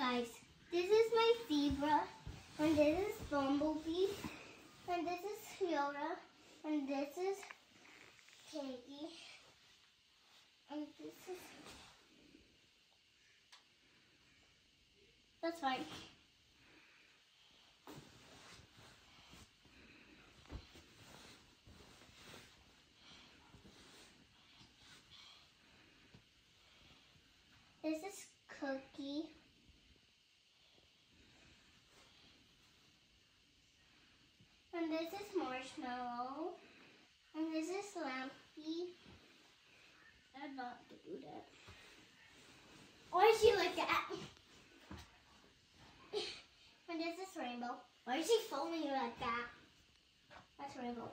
guys, this is my zebra, and this is Bumblebee, and this is Fiona, and this is Piggy, and this is. That's fine. This is Cookie. And this is Marshmallow. And this is Lampy. I'd not to do that. Why is she like that? And this is Rainbow. Why is she following you like that? That's Rainbow.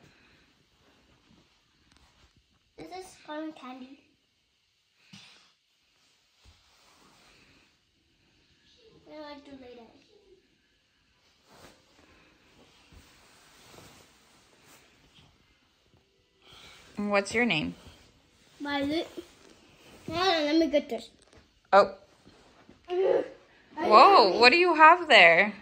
This is Cotton Candy. I like to lay down. What's your name? Violet. Hold on, let me get this. Oh, whoa, what do you have there?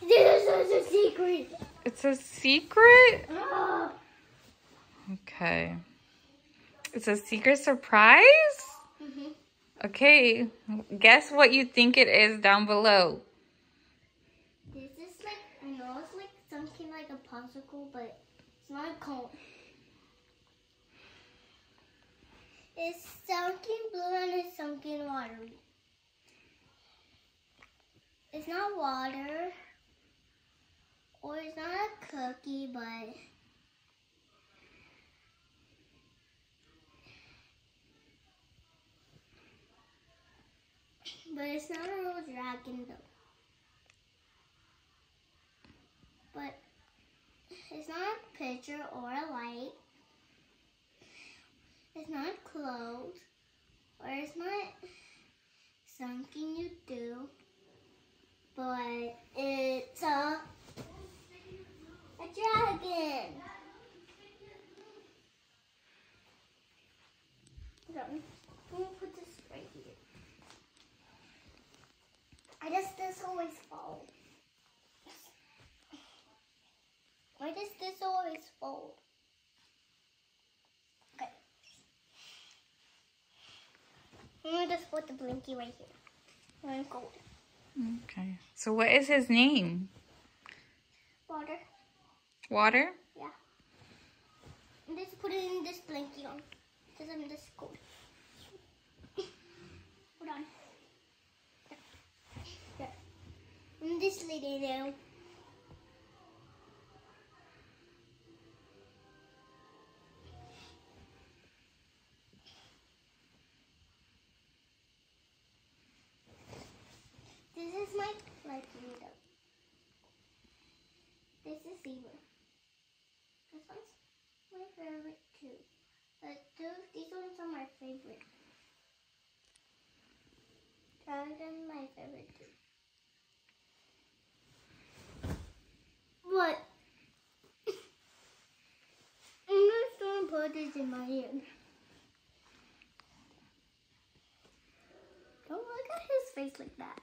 This is a secret. It's a secret? Ah. Okay. It's a secret surprise? Mhm. Okay, guess what you think it is down below. This is like, I know it's like something like a popsicle, but it's not cone. It's something blue and it's something watery. It's not water, or it's not a cookie, but but it's not a real dragon though. But it's not a picture or a light. It's not clothes. Or it's not something you do. But it's a a dragon. Hold on. I'm gonna put this right here. I guess this always falls. Why does this always fold? Okay. I'm gonna just put the blinky right here. And gold. Okay. So what is his name? Water. Water? Yeah. And just put it in this blinky on. Because I'm this gold. Hold on. Yeah. And this lady now. This is my liking though. This. This one's my favorite too. But those, these ones are my favorite. Dragon my favorite too. What? I'm just gonna put this in my ear. Don't look at his face like that.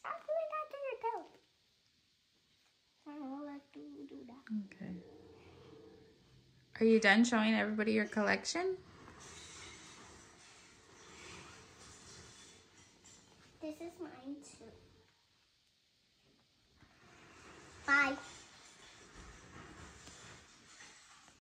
Stop doing that to yourself. I don't like to do that. Okay. Are you done showing everybody your collection? This is mine too.